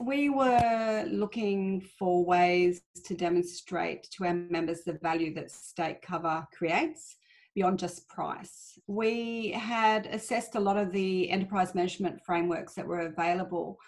we were looking for ways to demonstrate to our members the value that StateCover creates beyond just price. We had assessed a lot of the enterprise management frameworks that were available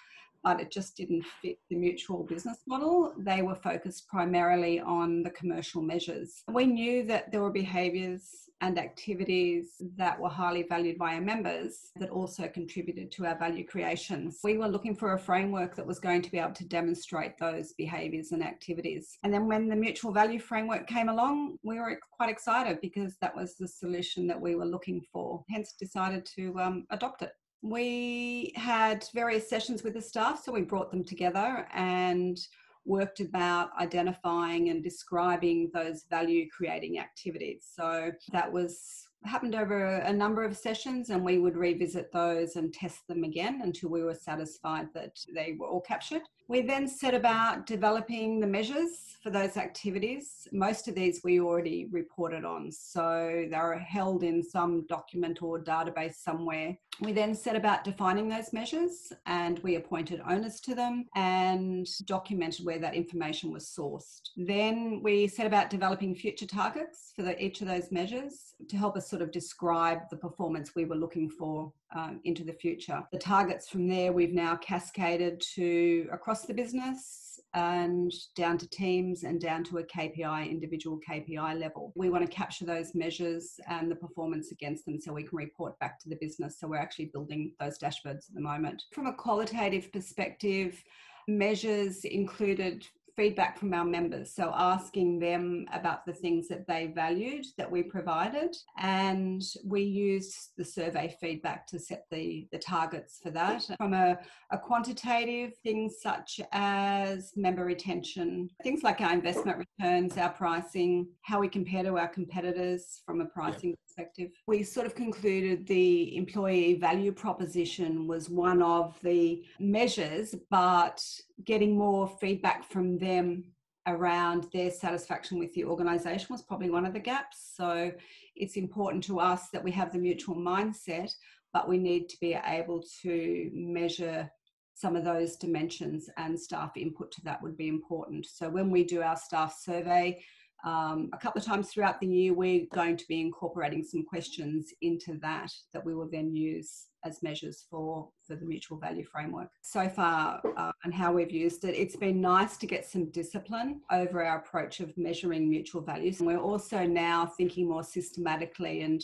but it just didn't fit the mutual business model. They were focused primarily on the commercial measures. We knew that there were behaviours and activities that were highly valued by our members that also contributed to our value creation. We were looking for a framework that was going to be able to demonstrate those behaviours and activities. And then when the mutual value framework came along, we were quite excited because that was the solution that we were looking for, hence decided to um, adopt it we had various sessions with the staff, so we brought them together and worked about identifying and describing those value creating activities. So that was happened over a number of sessions and we would revisit those and test them again until we were satisfied that they were all captured. We then set about developing the measures for those activities. Most of these we already reported on, so they're held in some document or database somewhere. We then set about defining those measures and we appointed owners to them and documented where that information was sourced. Then we set about developing future targets for the, each of those measures to help us sort of describe the performance we were looking for um, into the future. The targets from there we've now cascaded to across the business and down to teams and down to a KPI, individual KPI level. We want to capture those measures and the performance against them so we can report back to the business. So we're actually building those dashboards at the moment. From a qualitative perspective, measures included feedback from our members. So asking them about the things that they valued that we provided. And we used the survey feedback to set the, the targets for that. From a, a quantitative, things such as member retention, things like our investment returns, our pricing, how we compare to our competitors from a pricing perspective. We sort of concluded the employee value proposition was one of the measures, but getting more feedback from them around their satisfaction with the organisation was probably one of the gaps. So it's important to us that we have the mutual mindset, but we need to be able to measure some of those dimensions and staff input to that would be important. So when we do our staff survey, um, a couple of times throughout the year, we're going to be incorporating some questions into that that we will then use as measures for, for the mutual value framework. So far, uh, and how we've used it, it's been nice to get some discipline over our approach of measuring mutual values. And we're also now thinking more systematically and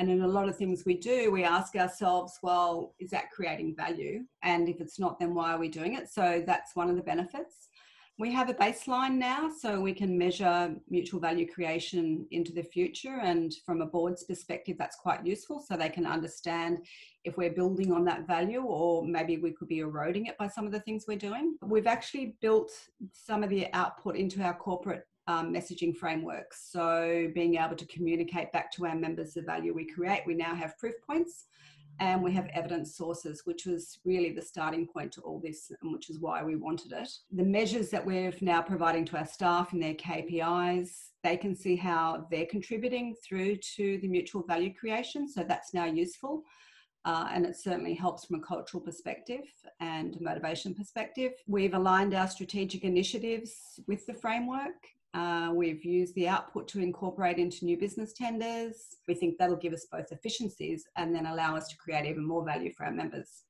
and in a lot of things we do, we ask ourselves, well, is that creating value? And if it's not, then why are we doing it? So that's one of the benefits we have a baseline now so we can measure mutual value creation into the future and from a board's perspective that's quite useful so they can understand if we're building on that value or maybe we could be eroding it by some of the things we're doing. We've actually built some of the output into our corporate um, messaging frameworks. So being able to communicate back to our members the value we create we now have proof points and we have evidence sources, which was really the starting point to all this, and which is why we wanted it. The measures that we're now providing to our staff in their KPIs, they can see how they're contributing through to the mutual value creation. So that's now useful. Uh, and it certainly helps from a cultural perspective and motivation perspective. We've aligned our strategic initiatives with the framework uh, we've used the output to incorporate into new business tenders. We think that'll give us both efficiencies and then allow us to create even more value for our members.